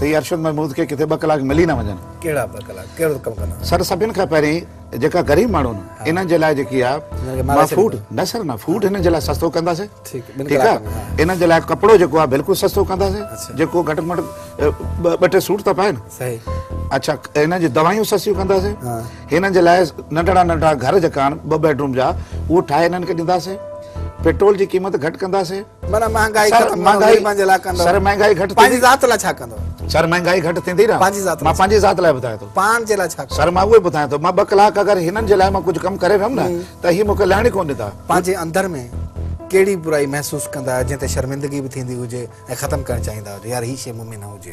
त हीअ अरशद महमूद खे किथे ॿ कलाक मिली न वञनि कहिड़ा ॿ कलाक कहिड़ो कमु कंदव सर सभिनि खां पहिरीं जेका ग़रीब माण्हू आहिनि इन्हनि जे लाइ जेकी आहे हिननि खे माँ मारे फ़ूड न सर न फ़ूड हिननि जे लाइ सस्तो कंदासीं। ठीकु हा। आहे? इन्हनि जे लाइ कपिड़ो जेको आहे बिल्कुलु सस्तो कंदासीं। अच्छा। जेको घटि में घटि ॿ ॿ टे सूट त पाइनि। अच्छा हिननि जी दवायूं सस्तियूं कंदासीं। हा। जे लाइ नंढड़ा नंढड़ा घर जेका आहिनि ॿ बेडरूम जा उहो ठाहे हिननि खे ॾींदासीं। पेट्रोल जी क़ीमत घटि कंदासीं? माना महांगाई महांगाई- ग़रीबनि जे लाइ कंदव सर, महांगाई घटि पंहिंजी ज़ात लाइ छा कंदव सर महांगाई घटि थींदी न? पंहिंजी ज़ात माँ पंहिंजी ज़ात लाइ ॿुधायां थो पाण जे लाइ छा सर माँ उहे ॿुधायां थो माँ ॿ कलाक अगरि हिननि जे लाइ माँ कुझु कमु करे वियुमि न त हीअ मूंखे लहणी कोन ॾींदा। पंहिंजे अंदर में कहिड़ी बुराई महसूस कंदा आहियो जंहिं ते शर्मिंदगी बि थींदी हुजे ऐं ख़तमु करणु चाहींदा हुजे। यार हीअ शइ मूं में न हुजे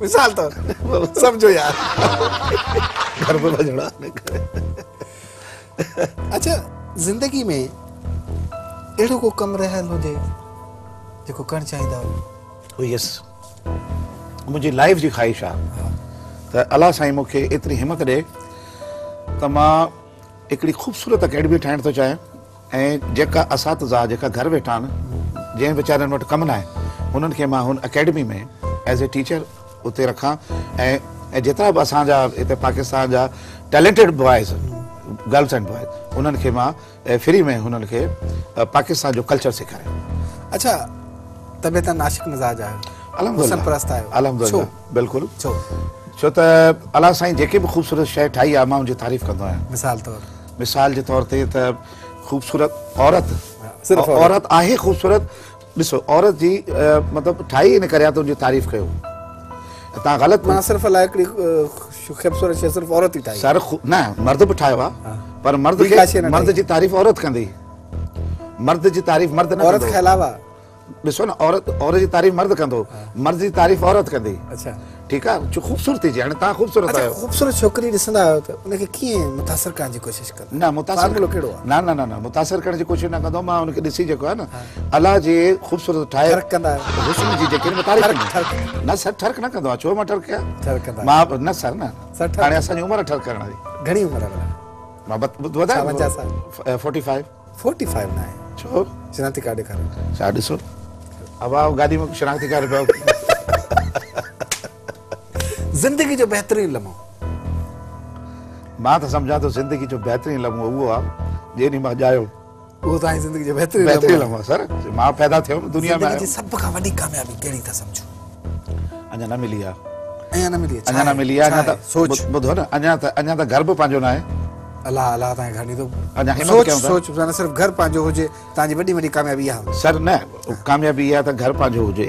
मिसाल तौरु सम्झो यार। घर में वञणो अच्छा ज़िंदगी में अहिड़ो को कमु रहियल हुजे जेको करणु चाहींदा हो। यस मुंहिंजी लाइफ जी ख़्वाहिश आहे त अलाह साईं मूंखे एतिरी हिमत ॾे त माँ हिकिड़ी ख़ूबसूरत अकेडमी ठाहिण थो चाहियाँ ऐं जेका असातिज़ा जेका घर वेठा आहिनि जंहिं वीचारनि वटि कमु न आहे हुननि खे माँ हुन अकेडमी में एज़ ए टीचर उते रखां। ऐं ऐं जेतिरा बि असांजा हिते पाकिस्तान जा talented boys girls and boys उन्हनि खे माँ फ्री में हुननि खे पाकिस्तान जो कल्चर सेखारियाँ। अच्छा तबियत नाशिक मिज़ाज अलहमदिल्ला। बिल्कुलु। छो? त अलाह साईं जेके बि ख़ूबसूरत शइ ठाही आहे माँ हुनजी तारीफ़ कंदो आहियाँ। मिसाल तौरु। मिसाल जे तौर ते त ख़ूबसूरत औरत सिर्फ़ु औरत। आहे ख़ूबसूरत। ॾिसो औरत जी अ, मतिलबु ठाही इन करे आहे त हुनजी तारीफ़ कयो। तव्हां ग़लति माँ सिर्फ़ु अलाए हिकिड़ी ख़ूबसूरत शइ सिर्फ़ु औरत ई ठाही सर न मर्द बि ठाहियो आहे पर मर्द मर्द जी तारीफ़ औरत कंदी मर्द जी तारीफ़ मर्द औरत। खां अलावा ॾिसो न औरत औरत जी तारीफ़ मर्द कंदो मर्द जी तारीफ़ औरत कंदी अच्छा ठीकु आहे जो ख़ूबसूरती जी हाणे तव्हां ख़ूबसूरत अच्छा आहियो ख़ूबसूरत छोकिरी ॾिसंदा आहियो त उनखे कीअं मुतासिर करण जी कोशिशि कंदा? न मुतासिर कहिड़ो आहे? न न न न मुतासिर करण जी कोशिशि न कंदो माँ हुनखे ॾिसी जेको आहे न अलाह जे ख़ूबसूरत ठाहे कंदा हुस्न जी जेके न सर ठरक न कंदो आहे छो माँ ठरक कयां? माँ न सर न। हाणे असांजी उमिरि ठरक करण जी घणी उमिरि आहे माँ बत- ॿुध- वधाए छावंजाह साल। Forty five. फोर्टी फाइव न आहे। छो? शनाती कार्ड ॾेखारियो। छा ॾिसो? अब आओ गाॾी में शनाख्ती कार्ड पियो ज़िंदगी जो बहितरीनु लम्हो। माँ त सम्झां थो ज़िंदगी जो बहितरीनु लम्हो उहो आहे जे ॾींहुं माँ ॼायो। उहो तव्हांजी ज़िंदगी जो बहितरीनु बहितरीनु लम्हो सर। माँ पैदा थियो दुनिया में जी सभ खां वॾी कामयाबी कहिड़ी था सम्झो? अञा न मिली आहे अञा न मिली अञा न मिली आहे? अञा त सोच। ॿुध- ॿुधो न अञा त अञा त घर बि पंहिंजो न आहे अलाह अलाह तव्हांखे घणी थो। अञा सोच सोच सिर्फ़ु घर पंहिंजो हुजे तव्हांजी वॾी वॾी कामयाबी इहा सर न कामयाबी इहा त घर पंहिंजो हुजे।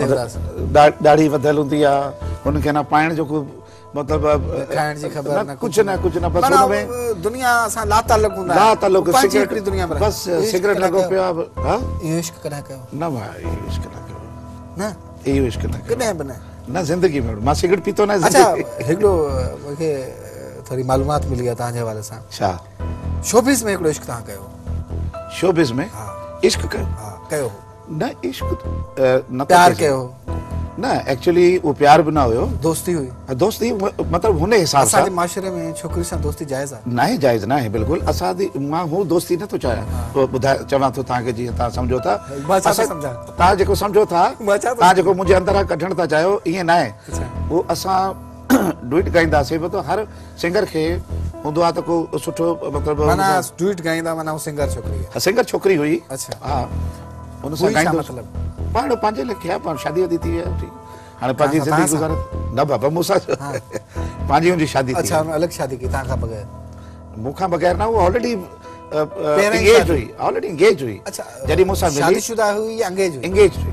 ॾाढ़ी वधियल हूंदी आहे हुनखे न पाइण जो को मतिलबु खाइण जी ख़बर न कुझु न कुझु न बसि हुन में दुनिया सां लातालुक हूंदा। ला। तालुक सिगरेट दुनिया में बसि सिगरेट लॻो कयो? पियो आहे हा? इहो इश्क कॾहिं कयो? न माँ इहो इश्क न कयो। न? इहो इश्क न कॾहिं बि न। न ज़िंदगी में माँ सिगरेट पीतो न अच्छा हिकिड़ो मूंखे थोरी मालूमात मिली आहे तव्हांजे हवाले सां। छा? शोबीस में हिकिड़ो इश्क तव्हां कयो। शोबिस में? हा। इश्क कयो? हा कयो। न इश्क अ, न थो प्यार कयो सघां। न एक्चुअली उहो प्यार बि न हुयो दोस्ती हुई। दोस्ती मतिलबु हुन हिसाब सां। माशरे में छोकिरी सां दोस्ती जाइज़ आहे न आहे जाइज़ न आहे बिल्कुलु। असां माँ हू दोस्ती नथो चाहियाँ पोइ ॿुधाए चवां थो तव्हांखे जीअं तव्हां सम्झो था। थो? तव्हां जेको सम्झो था थो तव्हां जेको मुंहिंजे अंदरां कढण था चाहियो ईअं न आहे अच्छा। उहो असां डुइट ॻाईंदासीं मतिलबु हर सिंगर खे हूंदो आहे त को सुठो मतिलबु माना डुइट गाईंदा माना सिंगर छोकिरी सिंगर छोकिरी हुई। अच्छा। हा। छा पाण पंहिंजे लेखे आहे पाण शादी वादी थी ठीकु हाणे पंहिंजी ज़िंदगी गुज़ारे न बाबा मूंसां पंहिंजी मुंहिंजी शादी थी अच्छा हुन अलॻि शादी की तव्हां खां बग़ैर मूंखां बग़ैर न उहो ऑलरेडी शादी? हुई ऑलरेडी एंगेज हुई अच्छा जॾहिं मूंसां शादीशुदा हुई या एंगेज हुई एंगेज हुई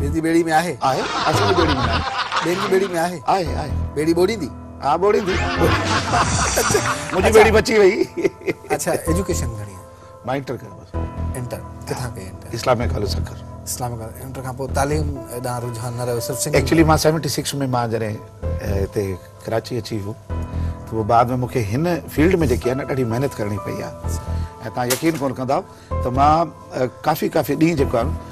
जी ॿेड़ी में आहे आहे असांजी ॿेड़ी में जी ॿेड़ी में आहे आहे आहे ॿेड़ी ॿोड़ींदी हा ॿोड़ींदी मुंहिंजी ॿेड़ी बची वई अच्छा एजुकेशन घणी माँ इंटर कयो बसि इंटर किथां कई इंटर इस्लामिक कॉलेज सखर इस्लाम इंटर खां पोइ तालीम ॾांहुं रुझान न रहियो सिर्फ़ु एक्चुअली माँ सेवनटी सिक्स में माँ जॾहिं हिते कराची अची वियो त पोइ बाद में मूंखे हिन फ़ील्ड में जेकी आहे न ॾाढी महिनत करणी पई आहे ऐं तव्हां यकीन कोन कंदा त माँ काफ़ी काफ़ी ॾींहं जेको आहे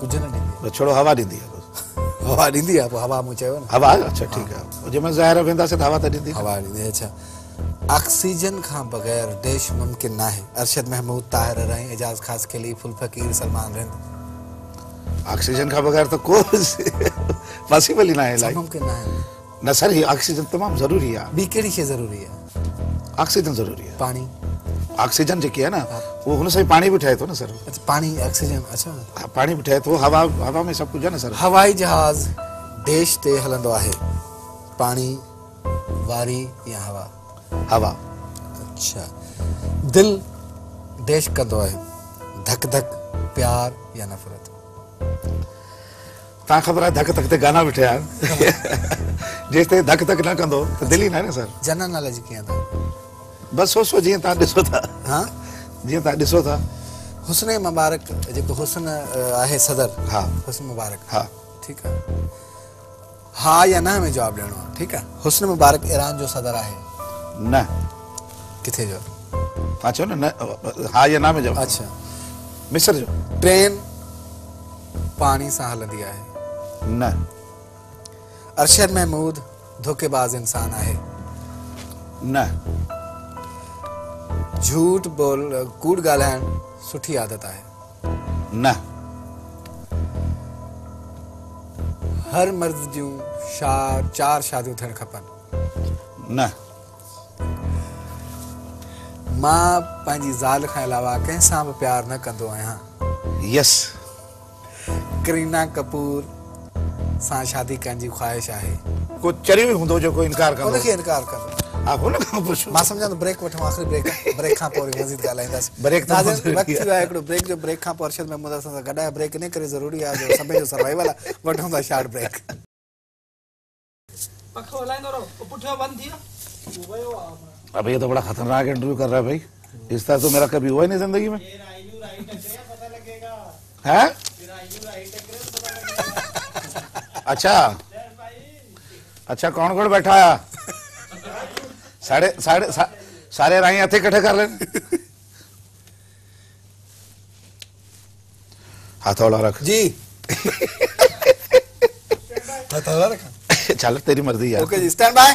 कुझु न ॾींदी छोड़ो हवा ॾींदी हवा ॾींदी आहे पोइ हवा मूं चयो न हवा अच्छा ठीकु आहे जंहिंमहिल ज़ाहिर वेंदासीं त हवा त ॾींदी हवा ॾींदी अच्छा ऑक्सीजन खां बगैर देश मुमकिन ना है अरशद महमूद ताहिर रही एजाज खास खिली फुल फकीर सलमान रिंद ऑक्सीजन खां बगैर तो को पॉसिबल ही ना सब लाइफ मुमकिन ना है न सर ही ऑक्सीजन तमामु ज़रूरी ॿी कहिड़ी शइ ज़रूरी आहे ऑक्सीजन ज़रूरी आहे पाणी ऑक्सीजन जेकी आहे न उहो हुन सां पाणी बि ठहे थो न सर। अच्छा पाणी ऑक्सीजन अच्छा। हा, पाणी बि ठहे हवा हवा में सब कुछ आहे न सर। हवाई जहाज़ देश ते हलंदो आहे। पाणी वारी या हवा? हवा। अच्छा। दिल देश कंदो आहे। धक धक प्यार या नफ़रत? तव्हां ख़बर आहे धक धक ते गाना बि ठहिया आहिनि जेसि ताईं धक धक न कंदो त दिलि ई न आहे न सर। जनरल नॉलेज कीअं अथव बसि सोचो जीअं तव्हां ॾिसो था। हा? जीअं तव्हां ॾिसो था हुस्न मुबारक जेको हुस्न आहे सदर हा। हुस्न मुबारक हा ठीकु आहे हा या न में जवाबु ॾियणो आहे ठीकु आहे हुस्न मुबारक ईरान जो सदर आहे न। किथे जो? तव्हां चओ न न हा या न में जवाबु अच्छा। मिस्र जो? ट्रेन पाणी सां हलंदी आहे न। अरशद महमूद धोखेबाज़ इंसान आहे न। झूठ बोल कूड़ ॻाल्हाइण सुठी आदत आहे। न। हर मर्द जूं शा चार शादियूं थियणु खपनि। न। माँ पंहिंजी ज़ाल खां अलावा कंहिं सां बि प्यार न कंदो आहियाँ। यस। करीना कपूर सां शादी करण जी ख़्वाहिश आहे। को चरियो हूंदो जेको इनकार कंदो। इनकार कंदो। हा हुन खां पुछो माँ सम्झां थो ब्रेक वठूं आख़िरी ब्रेक ब्रेक खां पोइ मज़ीद ॻाल्हाईंदासीं ब्रेक त ज़रूरी वक़्तु। थी वियो आहे हिकिड़ो ब्रेक जो ब्रेक खां पोइ अर्शद महमूद असां सां गॾु आहे ब्रेक इन करे ज़रूरी आहे जो सभई जो सर्वाइवल आहे वठूं था शार्ट ब्रेक पखो हलाईंदो रहो पुठियो बंदि थी वियो वियो अब ये तो बड़ा खतरनाक इंटरव्यू कर रहा है भाई इस तरह तो मेरा कभी हुआ ही नहीं ज़िंदगी में है अच्छा अच्छा कौन कौन बैठा है साढ़े साढ़े सारे राही हथे इकट्ठे कर लेने। हथौड़ा रख। जी। हथौड़ा रख। चल तेरी मर्ज़ी यार। ओके जी स्टैंड बाय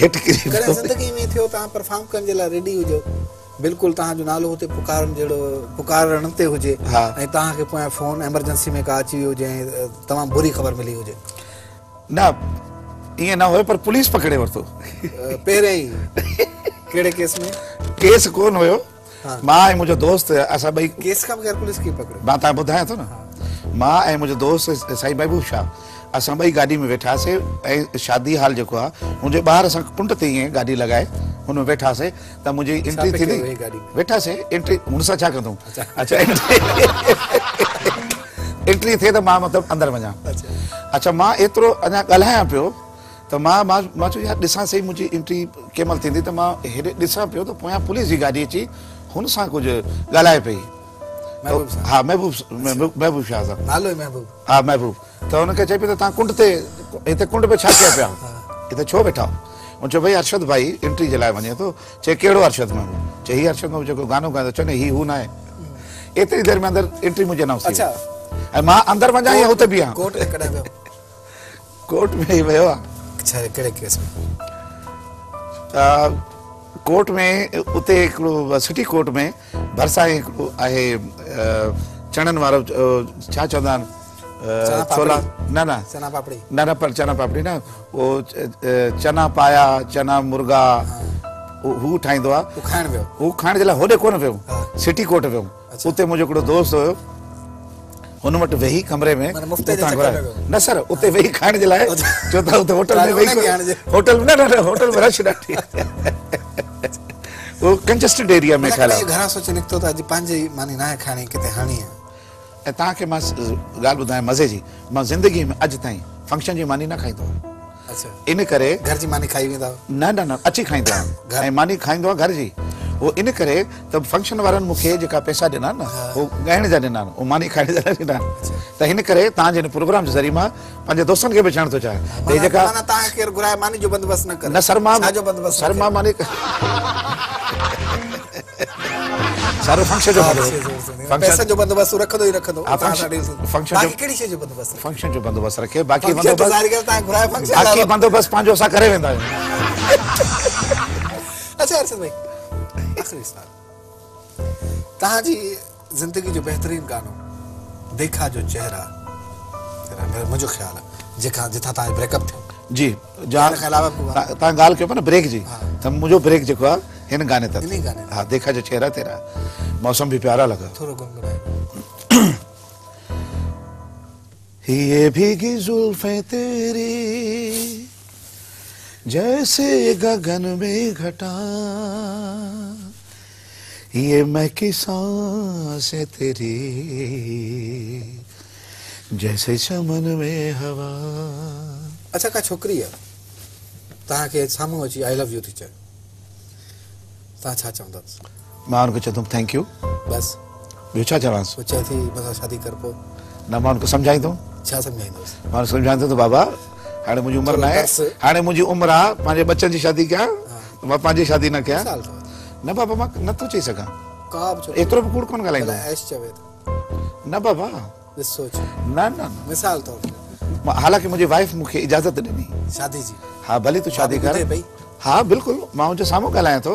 हेठि किरी पियो ज़िंदगी में थियो तव्हां परफॉर्म करण जे लाइ रेडी हुजो। बिल्कुलु तव्हांजो नालो हुते पुकारण जहिड़ो पुकारण ते हुजे। हा। ऐं तव्हांखे पोयां फ़ोन एमरजेंसी में का अची वियो हुजे ऐं तमामु बुरी ख़बर मिली हुजे। न ईअं न हुयो पर पुलिस पकड़े वरितो। पहिरियों ई। कहिड़े केस में? केस कोन हुयो। हा। माँ ऐं मुंहिंजो दोस्त असां ॿई केस खां बग़ैर पुलिस कीअं पकड़ियो माँ तव्हां ॿुधायां थो न। माँ ऐं मुंहिंजो दोस्त साईं महबूब शाह असां ॿई गाॾी में वेठासीं ऐं शादी हाल जेको आहे मुंहिंजे असां कुंड ते ईअं गाॾी लॻाए हुन में वेठासीं त मुंहिंजी एंट्री हे वेठासीं एंट्री हुन सां छा कंदो अच्छा। एंट्री थिए त माँ मतिलबु अंदरि वञा। अच्छा। अच्छा माँ एतिरो अञा ॻाल्हायां पियो त माँ माँ माँ चयो यार ॾिसां सही मुंहिंजी एंट्री कंहिं महिल थींदी त माँ हेॾे ॾिसां पियो त पोयां पुलिस जी गाॾी अची हुन सां कुझु ॻाल्हाए पई। महबूब साहब हा महबूब महबूब महबूब शाह साहब। नालो महबूब हा महबूब त हुनखे चए पियो त तव्हां कुंड ते हिते कुंड पे छा कया पिया। हिते छो वेठा हुन चयो भई अरशद भाई एंट्री जे लाइ वञे थो चए कहिड़ो अरशद महबूब चए हीउ अरशद महबूब जेको गानो ॻाईंदो चयो न हीउ हू न आहे एतिरी देरि में अंदरि एंट्री मुंहिंजे नाम थी अच्छा। ऐं माँ अंदरि वञा या हुते बीहां कोर्ट में कॾहिं वियो कोर्ट में ई वियो आहे छा कहिड़े केस में? त कोर्ट में उते हिकिड़ो सिटी कोर्ट में भरिसां हिकिड़ो आहे चणनि वारो छा चवंदा आहिनि। छोला न न। चना पापड़ी। न न पर चना पापड़ी न। उहो चना पाया चना मुर्गा हू ठाहींदो आहे खाइण वियो। हू खाइण जे लाइ होॾे कोन वियुमि सिटी कोर्ट वियुमि अच्छा। उते मुंहिंजो हिकिड़ो दोस्त हुयो। हुन वटि वेही कमरे में। न सर उते वेही खाइण जे लाइ अच्छा। छो उते होटल में वेही होटल में न न न होटल में रश ॾाढी। वो कंजस्टेड एरिया में आहे घणा सोचे निकितो त अॼु पंहिंजे मानी न आहे खाइणी किथे हाणी आहे ऐं तव्हांखे माँ ॻाल्हि ॿुधायां मज़े जी। माँ ज़िंदगी में अॼु ताईं फ़ंक्शन जी मानी न खाईंदो। अच्छा। इन करे घर जी मानी खाई वेंदा न न न अची खाईंदो। आहियाँ घर- ऐं मानी खाईंदो आहे घर जी। उहो इन करे त फ़ंक्शन वारनि मूंखे जेका पैसा ॾिना न उहो ॻाइण जा ॾिना आहिनि उहो मानी खाइण जा न ॾिना। आहिनि। त हिन करे तव्हांजे हिन प्रोग्राम जे ज़रिए माँ पंहिंजे दोस्तनि खे बि चवणु थो चाहियाँ त हे जेका तव्हां केरु घुराए मानी जो बंदोबस्तु न करे। न सर माँ छाजो बंदोबस्तु सर मानी सर फ़ंक्शन जो करे? बंदोबस्तु- फ़ंक्शन जो बंदोबस्तु रखंदो ई रखंदो फंक्शन- फ़ंक्शन बाक़ी जो- कहिड़ी शइ जो बंदोबस्तु फ़ंक्शन जो बंदोबस्तु रखे बाक़ी फ़ंक्शन त बंदोबस्तु ज़ाहिर घुराए फ़ंक्शन बाक़ी बंदोबस्तु पंहिंजो असां करे वेंदा आहियूं अच्छा अरशद भाई आख़िरी सवाल। तव्हांजी ज़िंदगी जो बहितरीन गानो देखा जो चेहरा मुंहिंजो ख़्याल आहे जेका जिथां तव्हांजो ब्रेकअप थियो जी जान को? तव्हां ॻाल्हि कयो पिया न ब्रेक जी। हा। त मुंहिंजो ब्रेक जेको आहे हिन गाने ते इन्ही गाने ते। देखा जो चेहरा तेरा मौसम भी प्यारा लगा गुनगुनाए। ये भीगी जुल्फें तेरी जैसे गगन में घटा। ये मैं की साँसें तेरी जैसे चमन में हवा। अच्छा का छोकिरी आहे तव्हांखे साम्हूं अची आई लव यू थी चए चवंदसि माँ हुनखे चवंदुमि थैंक यू बस। ॿियो छा चवांसि पोइ चए थी मूंसां शादी कर पोइ न माँ हुनखे सम्झाईंदुमि छा सम्झाईंदोसि माँ सम्झाईंदो त बाबा हाणे मुंहिंजी उमिरि न आहे तरस। हाणे मुंहिंजी उमिरि आहे पंहिंजे बच्चनि जी शादी कयां? माँ पंहिंजी शादी न कयां? न बाबा माँ नथो चई सघां का बि छोकिरी एतिरो बि कूड़ कोन ॻाल्हाईंदो चवे थो न बाबा। ॾिस सोच। न न न। मिसाल तौर हालाँकि मुंहिंजी वाइफ मूंखे इजाज़त ॾिनी शादी जी। हा भली तूं शादी कर? हा बिल्कुलु। माँ हुनजे साम्हूं ॻाल्हायां थो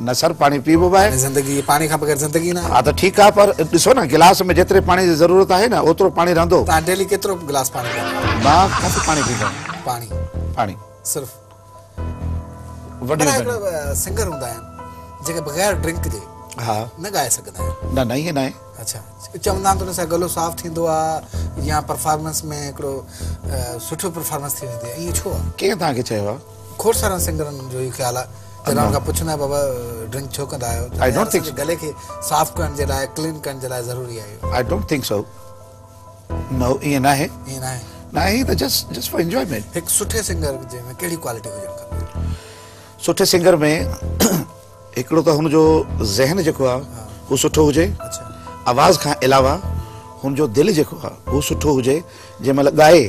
न सर पाणी पीबो बि आहे ज़िंदगी पाणी खां बग़ैर ज़िंदगी न। हा त ठीकु आहे पर ॾिसो न गिलास में जेतिरे पाणी जी ज़रूरत आहे न ओतिरो पाणी रहंदो। तव्हां डेली केतिरो गिलास पाणी माँ पाणी पींदो आहियाँ पाणी पाणी सिर्फ़ु। वॾी सिंगर हूंदा आहिनि जेके बग़ैर ड्रिंक जे हा। न ॻाए सघंदा आहिनि। न न ईअं न आहे। अच्छा चवंदा आहिनि त हुन सां गलो साफ़ थींदो आहे या परफॉर्मेंस में हिकिड़ो सुठो परफॉर्मेंस थी वेंदी आहे ईअं छो आहे? कंहिं तव्हांखे चयो आहे? खोड़ सारनि सिंगरनि जो इहो ख़्यालु आहे। जॾहिं हुन खां पुछंदा बाबा ड्रिंक छो कंदा आहियो don't think असांजे गले खे साफ़ करण जे लाइ क्लीन करण जे लाइ ज़रूरी आहे। I don't think so no ईअं न आहे ईअं न आहे न आहे त जस्ट जस्ट फॉर एंजॉयमेंट हिकु सुठे सिंगर जे में कहिड़ी क्वालिटी हुजणु खपे? सुठे सिंगर में हिकिड़ो त हुनजो ज़हन जेको आहे उहो सुठो हुजे। अच्छा। आवाज़ खां अलावा हुनजो दिलि जेको आहे उहो सुठो हुजे जंहिं महिल ॻाए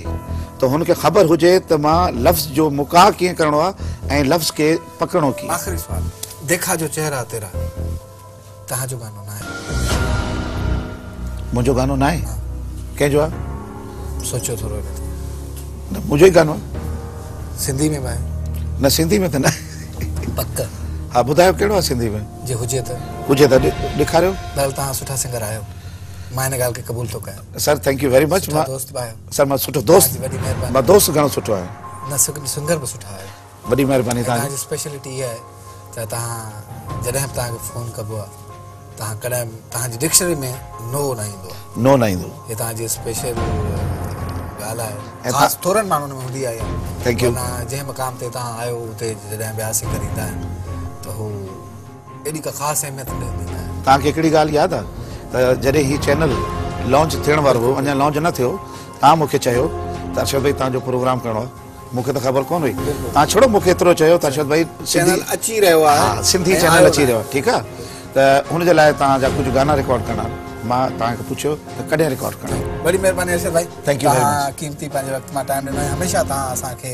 त हुनखे ख़बर हुजे त माँ लफ़्ज़ जो मुकाह कीअं करिणो आहे ऐं लफ़्ज़ खे पकड़णो कीअं? आख़िरी सवाल देखा जो चेहरा तेरा तव्हांजो गानो न आहे मुंहिंजो गानो न आहे कंहिंजो आहे सोचियो थोरो। न मुंहिंजो ई गानो आहे सिंधी में बि आहे। न सिंधी में त न। पक। हा ॿुधायो कहिड़ो आहे सिंधी में? जे हुजे त। हुजे त ॾेखारियो। दल तव्हां सुठा सिंगर आहियो। माँ हिन ॻाल्हि खे क़बूल थो कयां sir thank you very much माँ दोस्त बि आहियो सर माँ सुठो दोस्त। तव्हांजी वॾी महिरबानी। माँ दोस्त घणो सुठो आहे न सिंग- सिंगर बि सुठा आहियो वॾी महिरबानी तव्हांजी स्पेशलिटी इहा आहे त तव्हां जॾहिं बि तव्हांखे फ़ोन कबो आहे तव्हां कॾहिं बि तव्हांजी डिक्शनरी में नो न ईंदो। आहे नो न ईंदो हे तव्हांजी स्पेशल ॻाल्हि आहे। ऐं ख़ासि थोरनि माण्हुनि में हूंदी आहे इहा। Thank you. वरना जंहिं मक़ाम ते तव्हां आहियो उते जॾहिं ॿिया सिंगर ईंदा आहिनि त हू एॾी का ख़ासि अहमियत न ॾींदा आहिनि। तव्हांखे हिकिड़ी ॻाल्हि यादि आहे? त जॾहिं हीउ चैनल लॉन्च थियण वारो हो अञा लॉन्च न थियो तव्हां मूंखे चयो त अर्शद भाई तव्हांजो प्रोग्राम करिणो आहे। मूंखे त ख़बर कोन हुई। तव्हां छड़ो मूंखे एतिरो चयो त अर्शद भाई सिंधी चैनल अची रहियो आहे। हा सिंधी चैनल अची। रहियो आहे ठीकु आहे? त हुनजे लाइ तव्हांजा कुझु गाना रिकॉर्ड करणा। माँ तव्हांखे पुछियो त कॾहिं रिकॉर्ड करणा? वॾी महिरबानी अर्शद भाई। Very तव्हां क़ीमती पंहिंजे वक़्त माँ टाइम ॾिनो हमेशह तव्हां असांखे